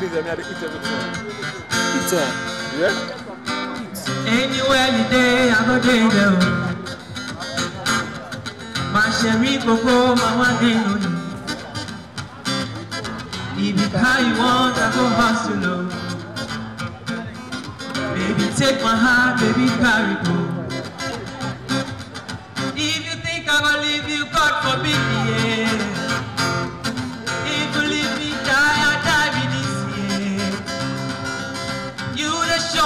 busy, I eat everything. It's a. Yeah? Anywhere you day, I go day there. My sherry coco, my one day no need. If you how you want, I go hustle. oh. Baby, take my heart, baby, carry go. If you think I will leave you, God forbid, yeah.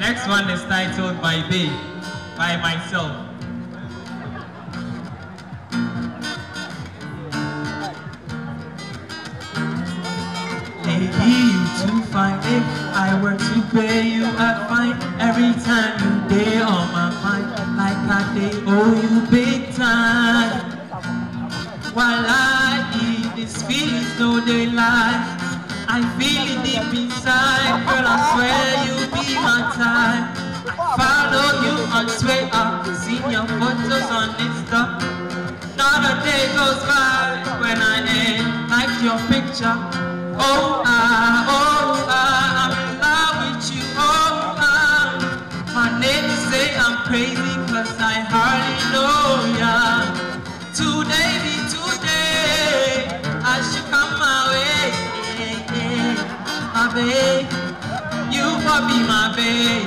next one is titled By Bay by myself. Maybe you too fine. If I were to pay you, I'd find every time you day on my mind. Like I day owe you big time. While I eat these feelings, no they lie. I feel it deep inside, girl. I swear you'll be my time. I follow you on Twitter, I've seen your photos on Insta. Not a day goes by when I ain't like your picture. Oh, ah, oh, my babe, you will be my babe.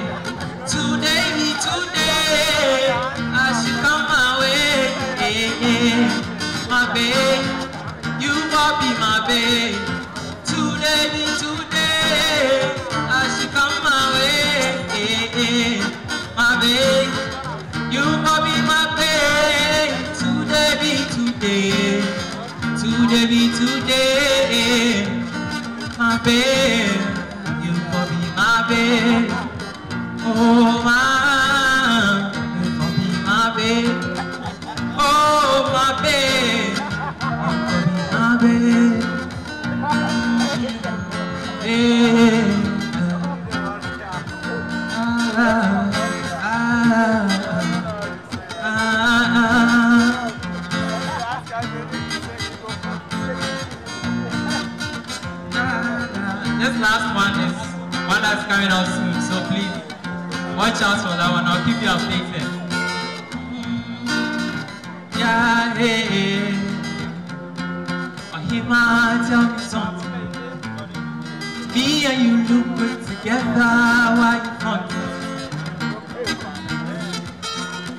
Today be today, I should come my way. Yeah, yeah, my babe, you will be my babe. Today be today, I should come my way. Yeah, yeah, my babe, you will be my babe. Today be today, today be today, my babe, you will be my babe. Oh my, you will be my. Oh my babe, you will be my babe. This last one is one that's coming out soon, so please watch out for that one. I'll keep you updated. Hmm. Yeah, hey, hey. Oh, he might tell me something. Me and you look good together. Why you funny?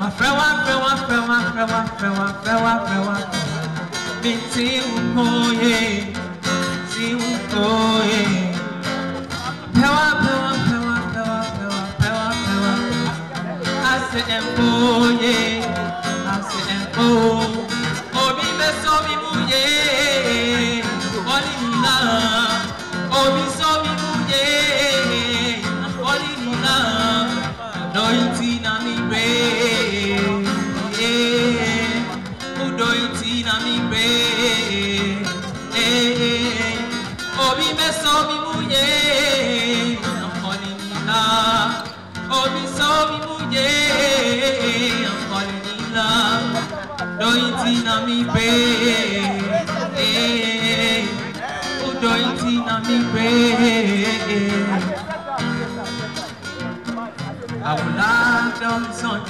My friend, one friend, one friend, one friend, one friend, one friend, one friend, one friend. Me you go, oh, yeah. You go, oh, yeah. Pewa, pewa, pewa, pewa, pewa, pewa, pewa. I say, embo, oh, yeah. I say. Obi oh. oh, me so mi mu, love. Obi so mi mu, me. Anointing Anointing na me brain, yeah. Anointing na me brain. I will love the sun.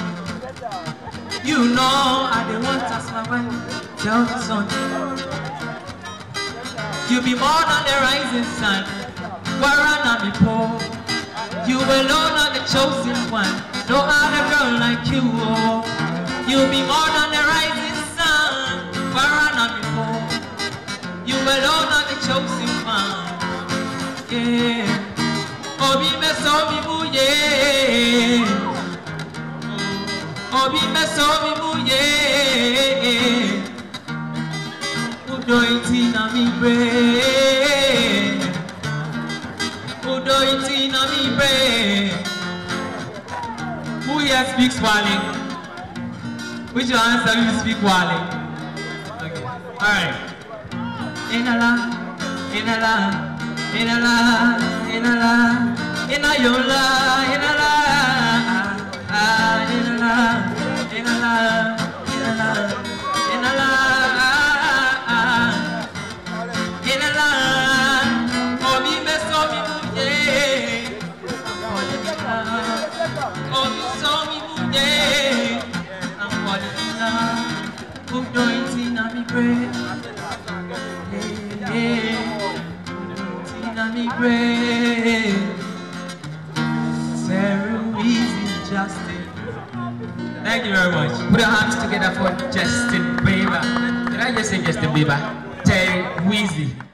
You know I don't want to my wife. Tell the sun. You be more than the rising sun. Warana be poor. You alone are the chosen one. No other girl like you. Oh. You be more than chosen one. Yeah. Obi me so mi mu yeah. Obi me so mi mu yeah. Udo iti na mi bread. Udo iti na mi bread. Who here speaks Wali? Which your answer you speak Wali? Okay. Alright. Inala, inala, inala, inala, inayola, inala, Thank you very much. Put your hands together for Justin Bieber. Did I just say Justin Bieber? Teri Wiizi.